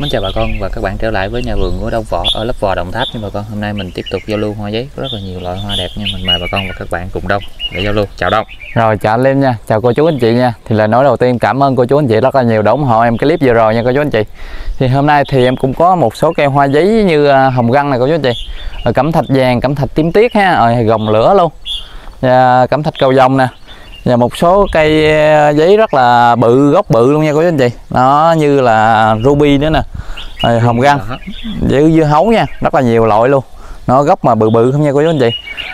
Mến chào bà con và các bạn trở lại với nhà vườn của Đông Võ ở Lấp Vò Đồng Tháp nha bà con. Hôm nay mình tiếp tục giao lưu hoa giấy có rất là nhiều loại hoa đẹp nha. Mình mời bà con và các bạn cùng Đông để giao lưu. Chào Đông. Rồi chào anh Liêm nha, chào cô chú anh chị nha Thì lời nói đầu tiên cảm ơn cô chú anh chị rất là nhiều đã ủng hộ em cái clip vừa rồi nha cô chú anh chị Thì hôm nay thì em cũng có một số cây hoa giấy như à, hồng găng này cô chú anh chị rồi Cẩm thạch vàng, cẩm thạch tím tiết ha, rồi gồng lửa luôn dạ, Cẩm thạch cầu vồng nè và một số cây à, giấy rất là bự, gốc bự luôn nha cô chú anh chị. Nó như là ruby nữa nè. Rồi hồng găng, Đó. với dưa hấu nha, rất là nhiều loại luôn. Nó gốc mà bự bự không nha cô chú anh chị.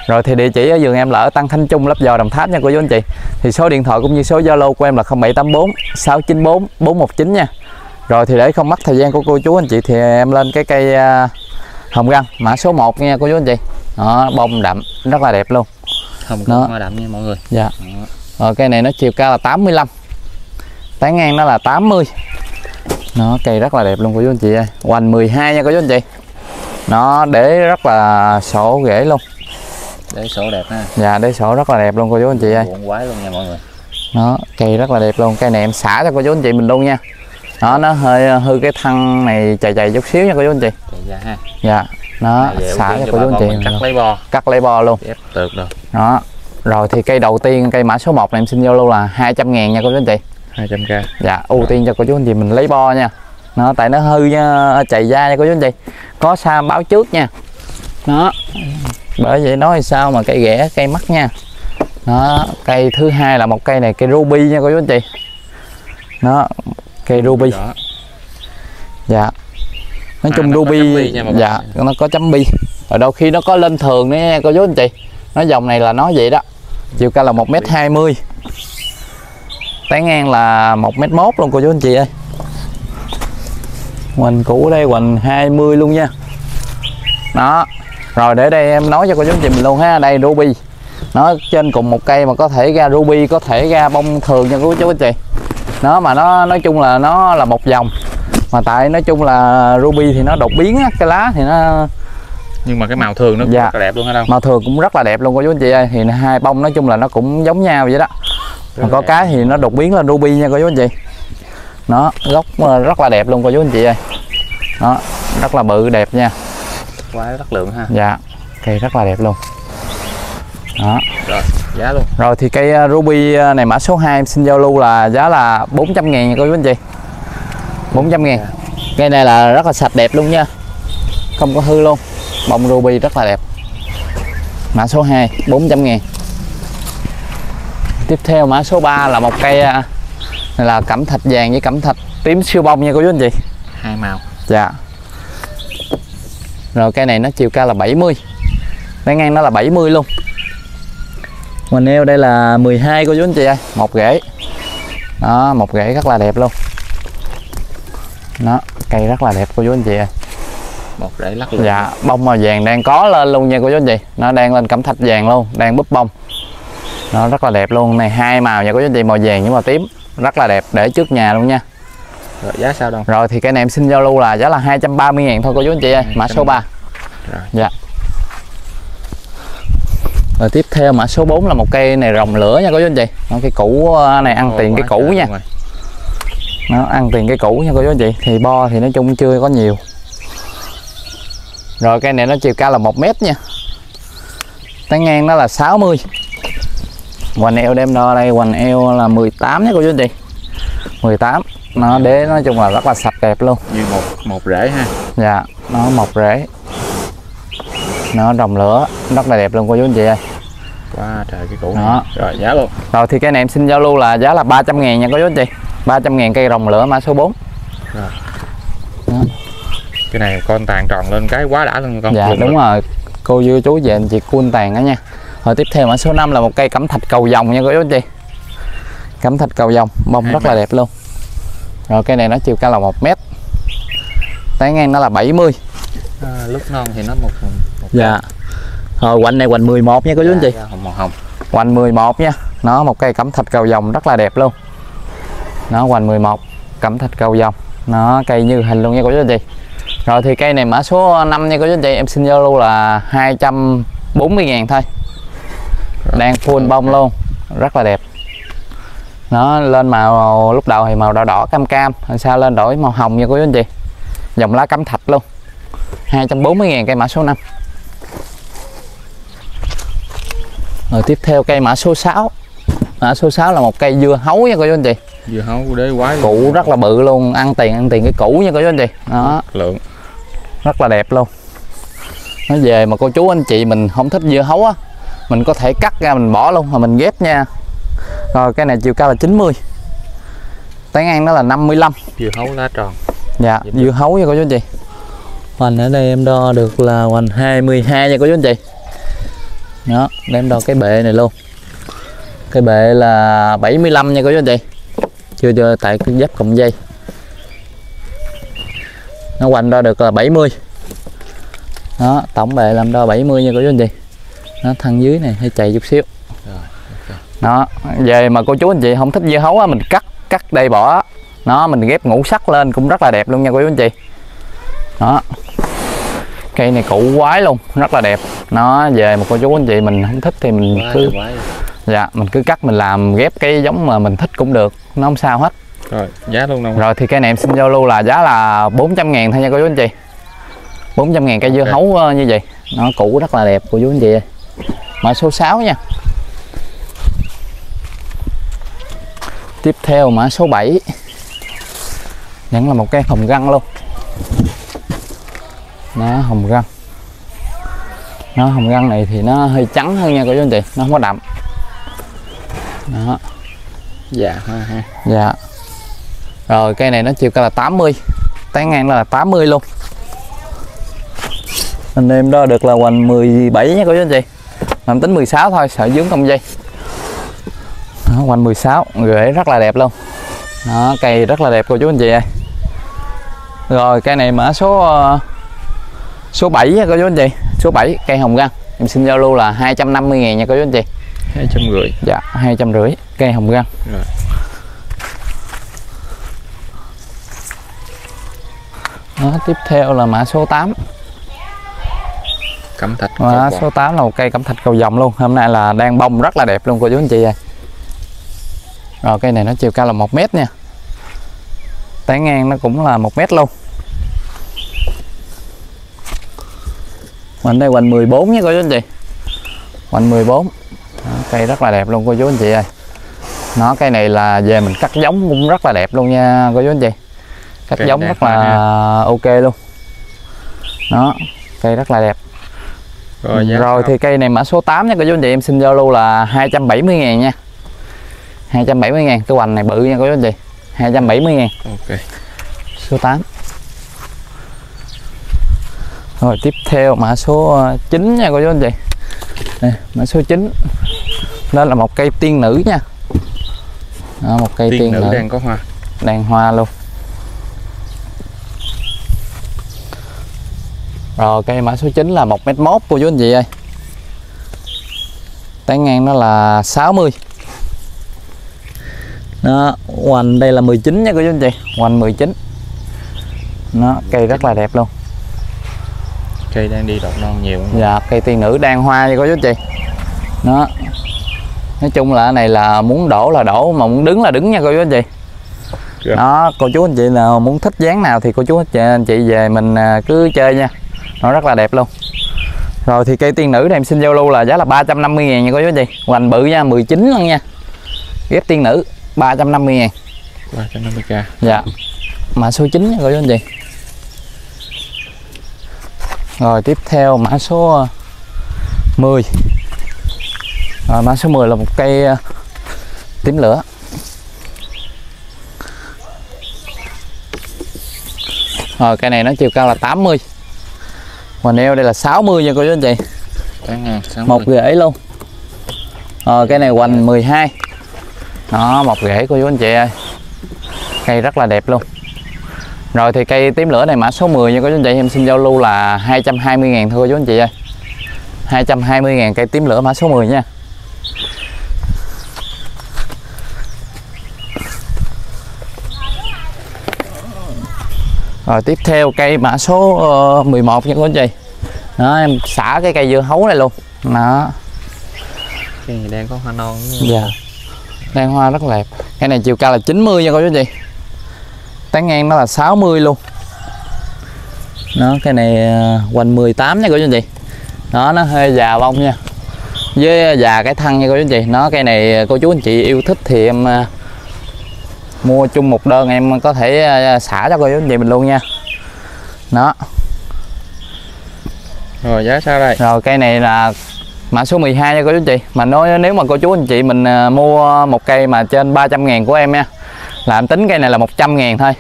Rồi thì địa chỉ ở vườn em là ở Tăng Thanh Trung Lấp Vò Đồng Tháp nha cô chú anh chị. Thì số điện thoại cũng như số Zalo của em là 0784 694 419 nha. Rồi thì để không mất thời gian của cô chú anh chị thì em lên cái cây à, hồng găng mã số 1 nha cô chú anh chị. Đó bông đậm rất là đẹp luôn. Hồng găng đậm nha mọi người. dạ. Đó. Rồi cây này nó chiều cao là 85 tán ngang nó là 80 nó cây rất là đẹp luôn cô chú anh chị ơi. Hoành 12 nha cô chú anh chị. Nó để rất là sổ rễ luôn. Để sổ đẹp ha. dạ để sổ rất là đẹp luôn cô chú anh chị ơi. Cuộn quái luôn nha mọi người. nó cây rất là đẹp luôn. Cây này em xả cho cô chú anh chị mình luôn nha. Đó nó hơi ờ, hư cái thân này chày chày chút xíu nha cô chú anh chị. Chạy ra ha. dạ nó xả cho cô chú anh chị cắt lấy bo, cắt lấy bo luôn. Ép tược rồi. đó rồi thì cây đầu tiên cây mã số 1 này em xin vô luôn là 200 ngàn nha cô chú anh chị. 200k. dạ ưu tiên cho cô chú anh chị mình lấy bo nha. Nó tại nó hư nha chày da nha cô chú anh chị. Có sa báo trước nha. Đó. Bởi vậy nói sao mà cây ghẻ cây mắt nha. Đó cây thứ hai là một cây này cây ruby nha cô chú anh chị. Đó cây ruby. Đó. dạ. Nói À, chung nó ruby nha dạ nó có chấm bi. Ở đôi khi nó có lên thường nữa nha cô chú anh chị. Nó dòng này là nó vậy đó chiều cao là một m hai mươi. Tán ngang là một m mốt luôn, cô chú anh chị ơi. Hoành cũ ở đây hoành 20 luôn nha. Đó, rồi để đây em nói cho cô chú anh chị mình luôn ha, đây ruby. Nó trên cùng một cây mà có thể ra ruby, có thể ra bông thường nha cô chú anh chị. Nó mà nó, nói chung là nó là một dòng. Mà tại nói chung là ruby thì nó đột biến á, cái lá thì nó nhưng mà cái màu thường nó cũng Dạ. rất là đẹp luôn ha Đông. màu thường cũng rất là đẹp luôn cô chú anh chị ơi. Thì hai bông nói chung là nó cũng giống nhau vậy đó. Rất mà có đẹp. cái thì nó đột biến lên ruby nha cô chú anh chị. Nó gốc ờ, rất là đẹp luôn cô chú anh chị ơi. Nó rất là bự đẹp nha. Quái chất lượng ha. dạ cây rất là đẹp luôn. Đó. Rồi, giá luôn. rồi thì cây ờ, ruby ờ, này mã số 2 em xin giao lưu là giá là 400 ngàn nha cô chú anh chị. 400 ngàn. Cây này là rất là sạch đẹp luôn nha. Không có hư luôn bông ruby rất là đẹp. Mã số 2 400 ngàn. Tiếp theo mã số 3 là một cây này là cẩm thạch vàng với cẩm thạch tím siêu bông nha cô chú anh chị. Hai màu. Dạ. Rồi cây này nó chiều cao là 70 Cái ngang nó là 70 luôn. Mình neo đây là 12 cô chú anh chị ơi Một rễ. Đó một rễ rất là đẹp luôn. Đó cây rất là đẹp cô chú anh chị ơi Một rễ lắc lượng. Dạ bông màu vàng đang có lên luôn nha cô chú anh chị Nó đang lên cẩm thạch vàng luôn Đang búp bông. Nó rất là đẹp luôn. Này hai màu nha cô chú anh chị Màu vàng với màu tím. Rất là đẹp để trước nhà luôn nha. Rồi, giá sao Đông? rồi thì cái này em xin giao lưu là giá là 230 ngàn thôi cô chú anh chị ơi Mã số 3 Rồi. Dạ. Rồi tiếp theo mã số 4 là một cây này rồng lửa nha cô chú anh chị Nó cây cũ ờ, này ăn Ồ, tiền cái cũ nha. Nó ăn tiền cái cũ nha cô chú anh chị Thì bo thì nói chung chưa có nhiều Rồi cây này nó chiều cao là 1 mét nha. Tán ngang nó là 60 Hoành eo đem đo đây Hoành eo là 18 nha cô chú anh chị. 18 Nó đế nói chung là rất là sạch đẹp luôn. Như một một rễ ha. Dạ, nó mọc rễ. Nó rồng lửa Rất là đẹp luôn cô chú anh chị ơi. Quá trời cái củ Đó. này. Rồi, giá luôn. Rồi thì cái này em xin giao lưu là giá là 300 ngàn nha cô chú anh chị. 300 ngàn cây rồng lửa mã số 4 cái này con tàn tròn lên cái quá đã luôn con. Dạ đúng rồi. rồi. Cô dư chú về anh chị cuôn tàn đó nha. Rồi tiếp theo mã số 5 là một cây cẩm thạch cầu vồng nha cô chú anh chị. Cẩm thạch cầu vồng Bông Hai rất là mét. đẹp luôn. Rồi cây này nó chiều cao là 1 mét. Tán ngang nó là 70 à, lúc non thì nó một, một Dạ. Rồi quanh này quanh 11 nha cô chú anh chị. Dạ, hồng màu hồng. Hoành 11 nha. Nó một cây cẩm thạch cầu vồng rất là đẹp luôn. Nó hoành 11 Cẩm thạch cầu vồng. Nó cây như hình luôn nha cô chú anh chị Rồi thì cây này mã số 5 nha cô chú anh chị Em xin giao lưu là 240 ngàn thôi. Đang full bông luôn Rất là đẹp. Nó lên màu lúc đầu thì màu đỏ đỏ cam cam Rồi sau lên đổi màu hồng nha cô chú anh chị dòng lá cẩm thạch luôn. 240 ngàn cây mã số 5 rồi tiếp theo cây mã số 6 mã số 6 là một cây dưa hấu nha cô chú anh chị dưa hấu đế quái củ rất là bự luôn ăn tiền ăn tiền cái củ nha cô chú anh chị đó. Lượng rất là đẹp luôn. Nó về mà cô chú anh chị mình không thích dưa hấu á mình có thể cắt ra mình bỏ luôn mà mình ghép nha. Rồi cái này chiều cao là 90 tán ngang nó là 55 dưa hấu lá tròn. Dạ Dạ. dưa hấu. nha cô chú anh chị. Hoành ở đây em đo được là hoành 22 nha cô chú anh chị. Đó để em đo cái bệ này luôn. Cái bệ là 75 nha cô chú anh chị. Chưa chưa tại cái dép cộng dây nó hoành đo được là 70 đó tổng bệ làm đo 70 nha cô chú anh chị. Nó thân dưới này hơi chạy chút xíu. Đó về mà cô chú anh chị không thích dưa hấu á mình cắt cắt đây bỏ. Nó mình ghép ngũ sắc lên cũng rất là đẹp luôn nha cô chú anh chị. Đó. Cây này cũ quái luôn rất là đẹp. Nó về mà cô chú anh chị mình không thích thì mình cứ dạ mình cứ cắt mình làm ghép cái giống mà mình thích cũng được. Nó không sao hết rồi giá luôn đâu rồi thì cây này em xin giao lưu là giá là 400 ngàn thôi nha cô chú anh chị. 400 ngàn cây dưa Ok. hấu ờ, như vậy. Nó cũ rất là đẹp cô chú anh chị mã số 6 nha. Tiếp theo mã số 7 vẫn là một cây hồng găng luôn. Nó hồng găng. Nó hồng găng này thì nó hơi trắng hơn nha cô chú anh chị. Nó không có đậm. Đó. Dạ hoa ha. Dạ Rồi cây này nó chiều cao là 80 Tán ngang là 80 luôn. Anh em đo được là hoành 17 nha cô chú anh chị. Làm tính 16 thôi sợ dướng công dây. Đó, Hoành 16 Rễ rất là đẹp luôn. Đó cây rất là đẹp cô chú anh chị ơi. Rồi cây này mã số ờ, Số 7 nha cô chú anh chị. Số 7 cây hồng găng. Em xin giao lưu là 250 ngàn nha cô chú anh chị. Hai trăm rưỡi. Dạ 250 cây hồng găng. Rồi Đó, tiếp theo là mã số 8 cẩm thạch Mã số 8 là một cây cẩm thạch cầu vồng luôn. Hôm nay là đang bông rất là đẹp luôn cô chú anh chị ơi. Rồi cây này nó chiều cao là 1 mét nha. Tán ngang nó cũng là 1 mét luôn. Hoành đây hoành 14 nha cô chú anh chị. Hoành 14 Đó, Cây rất là đẹp luôn cô chú anh chị ơi. Nó cây này là về mình cắt giống cũng rất là đẹp luôn nha cô chú anh chị Cắt Cây giống rất là ok luôn. Đó cây rất là đẹp. Rồi giá rồi thì cây này mã số 8 nha cô chú anh chị. Em xin giao lưu là 270 ngàn nha. 270 ngàn. Cái hoành này bự nha cô chú anh chị. 270 ngàn. Ok. Số 8 rồi tiếp theo mã số ờ, 9 nha cô chú anh chị. Đây, mã số 9 đó là một cây tiên nữ nha. Đó, một cây tiên, tiên nữ nữ. đang có hoa. Đàn hoa luôn rồi cây mã số 9 là 1 mét mốt cô chú anh chị ơi. Tán ngang nó là 60 nó hoành đây là 19 nha cô chú anh chị. Hoành 19 nó cây rất là đẹp luôn. Cây đang đi đọt non nhiều dạ cây tiên nữ đan hoa nha cô chú anh chị. Nó nói chung là cái này là muốn đổ là đổ mà muốn đứng là đứng nha cô chú anh chị. Dạ. đó cô chú anh chị nào muốn thích dáng nào thì cô chú anh chị, anh chị về mình à, cứ chơi nha nó rất là đẹp luôn. Rồi thì cây tiên nữ này em xin giao lưu là giá là 350 ngàn nha cô chú anh chị. Hoành bự nha 19 lần nha. Ghép tiên nữ 350 ngàn. 350k dạ. Mã số 9 nha cô chú anh chị. Rồi tiếp theo mã số ờ, 10 rồi mã số 10 là một cây ờ, tím lửa. Rồi cây này nó chiều cao là 80 và neo đây là 60 nha cô chú anh chị. Tán ngang 60. một rễ luôn. Ờ, cái này hoành 12 đó một rễ cô chú anh chị ơi. Cây rất là đẹp luôn. Rồi thì cây tím lửa này mã số 10 nha cô chú anh chị. Em xin giao lưu là 220 ngàn thôi cô chú anh chị ơi. 220 ngàn cây tím lửa mã số 10 nha rồi tiếp theo cây mã số ờ, 11 nha cô anh chị. Đó em xả cái cây dưa hấu này luôn. Đó. Cây này đang có hoa non dạ. Đang hoa rất đẹp. Cái này chiều cao là 90 nha cô chú anh chị. Tán ngang nó là 60 luôn. Nó cái này à, hoành 18 nha cô chú anh chị. Đó nó hơi già bông nha. Với già cái thân nha cô chú anh chị. Nó cây này cô chú anh chị yêu thích thì em mua chung một đơn em có thể à, xả cho cô chú anh chị mình luôn nha. Đó. Rồi giá sao đây? Rồi cây này là mã số 12 nha cô chú anh chị. Mà nói nếu mà cô chú anh chị mình à, mua một cây mà trên 300 ngàn của em nha là em tính cây này là 100 ngàn thôi.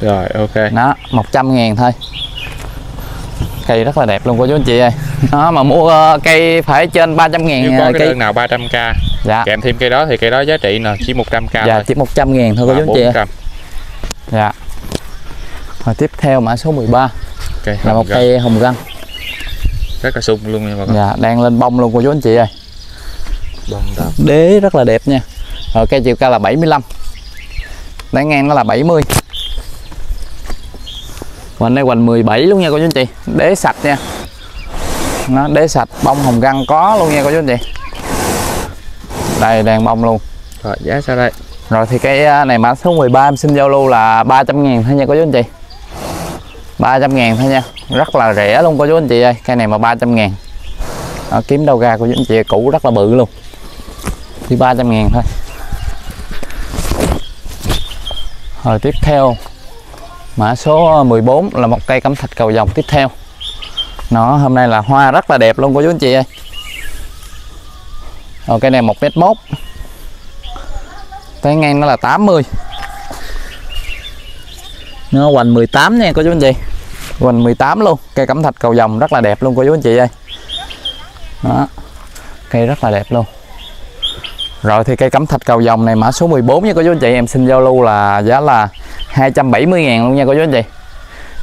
Rồi ok. Đó 100 ngàn thôi. Cây rất là đẹp luôn cô chú anh chị ơi. Đó mà mua ờ, cây phải trên 300 ngàn nếu có cái cây đơn nào 300k dạ. Kèm thêm cây đó thì cây đó giá trị là chỉ 100k dạ thôi. chỉ 100 ngàn thôi cô Và chú anh chị. ơi 400 dạ. Rồi tiếp theo mã số 13 cây là một cây hồng gân. Rất là sung luôn nha bà con. Dạ đang lên bông luôn cô chú anh chị ơi. Đế rất là đẹp nha. Rồi cây chiều cao là 75 tán ngang nó là 70 Hoành đây hoành 17 luôn nha cô chú anh chị. Đế sạch nha. Nó Đế sạch bông hồng găng có luôn nha cô chú anh chị Đây đang bông luôn. Rồi giá sao đây? Rồi thì cái à, này mã số 13 em xin giao lưu là 300 ngàn thôi nha cô chú anh chị. 300 ngàn thôi nha. Rất là rẻ luôn cô chú anh chị ơi. Cây này mà 300 ngàn. Đó, Kiếm đâu ra cô chú anh chị cũ rất là bự luôn. Thì 300 ngàn thôi. Rồi tiếp theo. Mã số 14 là một cây cẩm thạch cầu vồng tiếp theo. Nó hôm nay là hoa rất là đẹp luôn cô chú anh chị ơi Rồi cây này 1m1 Tán ngang nó là 80 Nó hoành 18 nha cô chú anh chị. Hoành 18 luôn. Cây cẩm thạch cầu vồng rất là đẹp luôn cô chú anh chị ơi. Đó. Cây rất là đẹp luôn. Rồi thì cây cẩm thạch cầu vồng này mã số 14 nha cô chú anh chị. Em xin giao lưu là giá là 270 ngàn luôn nha cô chú anh chị.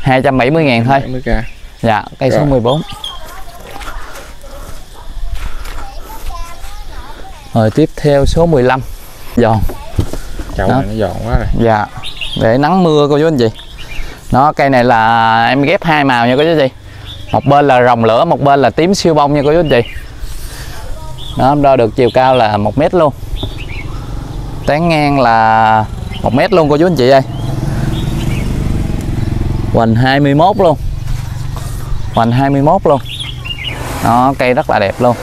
270 ngàn thôi. 70k Dạ cây số Rồi. 14 Rồi tiếp theo số 15 Giòn. Chậu Đó. này nó giòn quá rồi. Dạ Để nắng mưa cô chú anh chị. Nó cây này là em ghép hai màu nha cô chú anh chị. Một bên là rồng lửa Một bên là tím siêu bông nha cô chú anh chị. Em đo được chiều cao là 1 mét luôn. Tán ngang là 1 mét luôn cô chú anh chị ơi. Hoành 21 luôn. Hoành 21 luôn. Nó cây rất là đẹp luôn.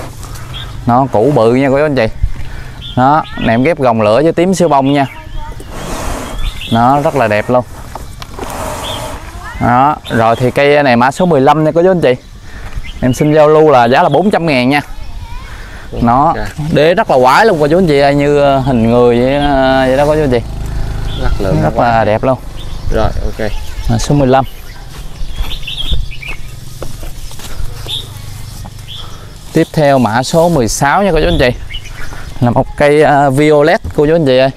Nó củ bự nha cô chú anh chị Đó này em ghép gồng lửa với tím siêu bông nha. Nó rất là đẹp luôn. Đó rồi thì cây này mã số 15 nha cô chú anh chị. Em xin giao lưu là giá là 400 ngàn nha. Nó đế rất là quái luôn cô chú anh chị ơi, như ờ, hình người vậy, ờ, vậy đó cô chú anh chị. Rất lượng rất là đẹp luôn. Rồi ok. Mã số 15 tiếp theo mã số 16 nha cô chú anh chị là một cây violet cô chú anh chị ơi.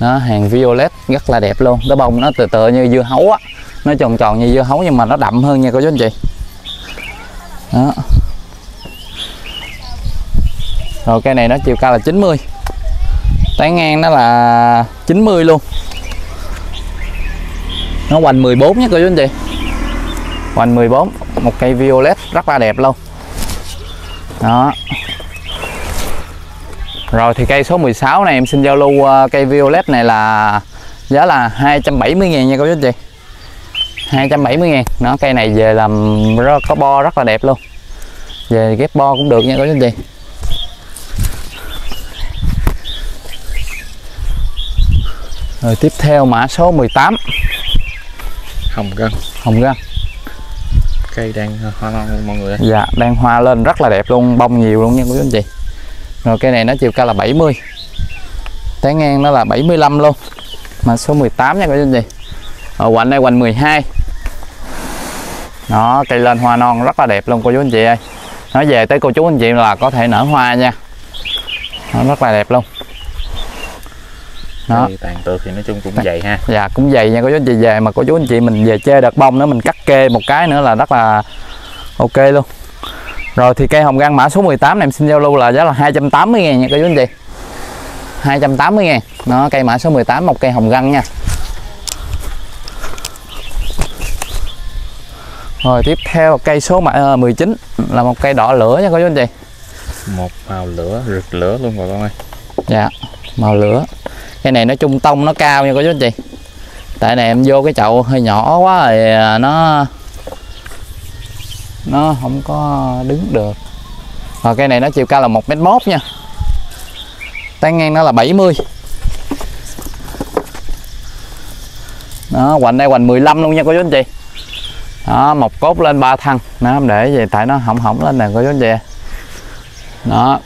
Nó hàng violet rất là đẹp luôn. Cái bông nó tự tự như dưa hấu á. Nó tròn tròn như dưa hấu nhưng mà nó đậm hơn nha cô chú anh chị. Đó. Rồi cây này nó chiều cao là 90 tán ngang nó là 90 luôn. Nó hoành 14 nha cô chú anh chị. Hoành 14 một cây violet rất là đẹp luôn. Đó rồi thì cây số 16 này em xin giao lưu ờ, cây violet này là giá là 270 ngàn nha cô chú anh chị 270 ngàn. Nó cây này về làm rất, có bo rất là đẹp luôn. Về ghép bo cũng được nha cô chú anh chị. Rồi tiếp theo mã số 18 hồng gân. Hồng gân. Cây đang hoa non mọi người ơi. Dạ, đang hoa lên rất là đẹp luôn, bông nhiều luôn nha quý anh chị. Rồi cây này nó chiều cao là 70. Tán ngang nó là 75 luôn. Mà số 18 nha quý anh chị. Ở quạnh đây quạnh 12. Đó, cây lên hoa non rất là đẹp luôn cô chú anh chị ơi. Nói về tới cô chú anh chị là có thể nở hoa nha. Nó rất là đẹp luôn. Đó. cây tàn tược thì nói chung cũng dày ha Dạ cũng dày nha cô chú anh chị về mà cô chú anh chị mình về chơi đợt bông nữa mình cắt kê một cái nữa là rất là ok luôn. Rồi thì cây hồng găng mã số 18 này em xin giao lưu là giá là 280 ngàn nha cô chú anh chị. 280 ngàn. Nó cây mã số 18 một cây hồng găng nha. Rồi tiếp theo cây số mã ờ, 19 là một cây đỏ lửa nha cô chú anh chị. một màu lửa rực lửa luôn bà con ơi Dạ, màu lửa. Cây này nó trung tông nó cao nha cô chú anh chị. tại này em vô cái chậu hơi nhỏ quá rồi à, nó nó không có đứng được. Rồi cây này nó chiều cao là một mét mốt nha. Tay ngang nó là 70 đó hoành đây hoành 15 luôn nha cô chú anh chị. Đó một cốt lên ba thân nó để vậy tại nó hỏng hỏng lên nè cô chú anh chị. Đó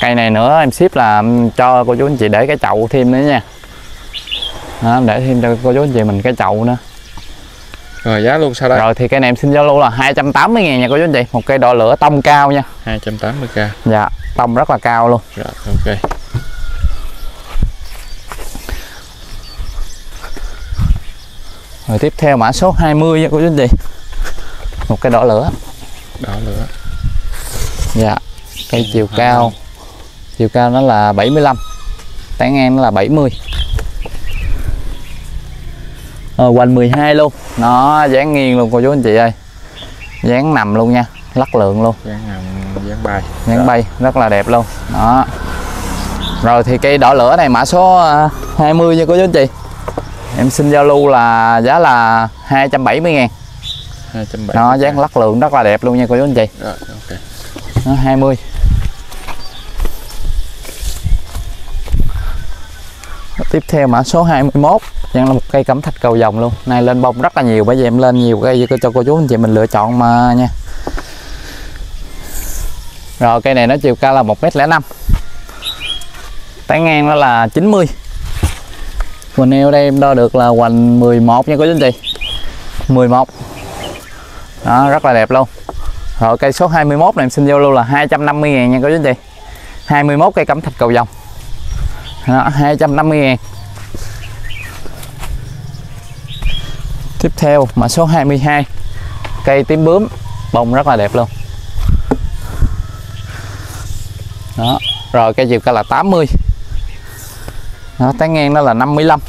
cây này nữa em ship là cho cô chú anh chị để cái chậu thêm nữa nha. Đó, để thêm cho cô chú anh chị mình cái chậu nữa rồi giá luôn sau đây? Rồi thì cây này em xin giao lưu là 280 ngàn nha cô chú anh chị. Một cây đỏ lửa tông cao nha. 280k dạ tông rất là cao luôn. Rồi ok. Rồi tiếp theo mã số 20 nha cô chú anh chị. Một cây đỏ lửa. Đỏ lửa. Dạ cây chiều cao. Chiều cao nó là 75 tán ngang nó là 70 rồi hoành 12 luôn. Nó dáng nghiêng luôn cô chú anh chị ơi. Dáng nằm luôn nha lắc lượng luôn. Dáng nằm dáng bay. Dáng bay rất là đẹp luôn. Đó. Rồi thì cây đỏ lửa này mã số à, 20 nha cô chú anh chị. Em xin giao lưu là giá là 270 ngàn. 270 nó dáng lắc lượng rất là đẹp luôn nha cô chú anh chị. Rồi ok. Nó 20 tiếp theo mã số 21 Nhân là một cây cẩm thạch cầu vồng luôn. Này lên bông rất là nhiều bởi vì em lên nhiều cây cho cô chú anh chị mình lựa chọn mà nha. Rồi cây này nó chiều cao là 1m05 tán ngang nó là 90 Mình eo đây em đo được là hoành 11 nha cô chú anh chị. 11 đó rất là đẹp luôn. Rồi cây số 21 này em xin vô luôn là 250 ngàn nha cô chú anh chị. 21 cây cẩm thạch cầu vồng. Đó, 250 ngàn. Tiếp theo mã số 22 Cây tím bướm Bông rất là đẹp luôn. Đó Rồi cây chiều cao là 80 Đó tán ngang nó là 55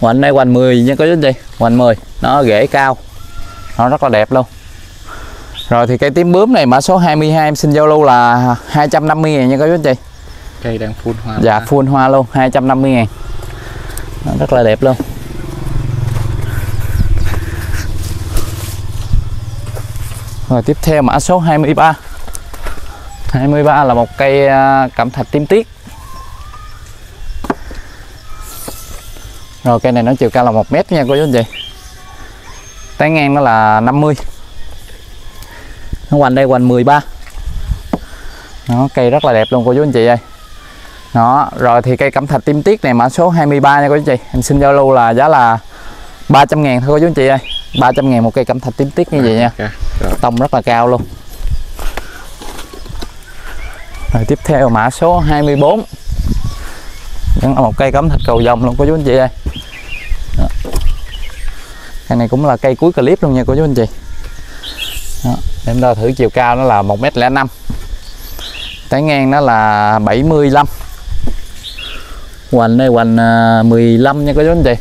Hoành đây hoành 10 nha cô chú anh chị Hoành 10 Nó rễ cao. Nó rất là đẹp luôn. Rồi thì cây tím bướm này mã số 22 em xin giao lưu là 250 ngàn nha cô chú anh chị cây đang full hoa. Dạ full hoa luôn 250 ngàn. Nó Rất là đẹp luôn Rồi tiếp theo mã số 23 23 là một cây à, cẩm thạch tím tiết. Rồi cây này nó chiều cao là 1 mét nha cô chú anh chị. Tán ngang nó là 50 Nó hoành đây hoành 13 Đó cây rất là đẹp luôn cô chú anh chị ơi. Đó rồi thì cây cẩm thạch tím tiết này mã số 23 nha cô chú chị. Em xin giao lưu là giá là 300 ngàn thôi chú anh chị ơi. 300 ngàn một cây cẩm thạch tím tiết như vậy nha. Rồi. Tông rất là cao luôn. Rồi tiếp theo mã số 24 vẫn là một cây cẩm thạch cầu vồng luôn cô chú anh chị ơi. Đó. cây này cũng là cây cuối clip luôn nha cô chú anh chị. Đó. em đo thử chiều cao nó là 1m05 tán ngang nó là 75 hoành đây hoành à, 15 nha cô chú anh chị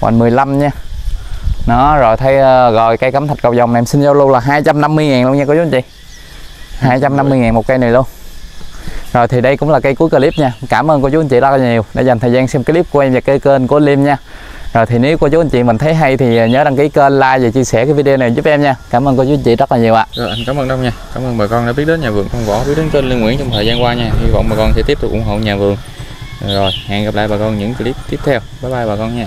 hoành 15 nha. Nó rồi thay ờ, rồi cây cẩm thạch cầu vồng này em xin giao lưu là 250 ngàn luôn nha cô chú anh chị. 250 ngàn một cây này luôn. Rồi thì đây cũng là cây cuối clip nha. Cảm ơn cô chú anh chị rất là nhiều đã dành thời gian xem clip của em và cây kênh của Liêm nha. Rồi thì nếu cô chú anh chị mình thấy hay thì ờ, nhớ đăng ký kênh, like và chia sẻ cái video này giúp em nha. Cảm ơn cô chú anh chị rất là nhiều ạ. Rồi, anh cảm ơn Đông nha. Cảm ơn bà con đã biết đến nhà vườn con võ, Biết đến kênh Lê Nguyễn trong thời gian qua nha. Hy vọng bà con sẽ tiếp tục ủng hộ nhà vườn. Rồi, hẹn gặp lại bà con những clip tiếp theo. Bye bye bà con nha.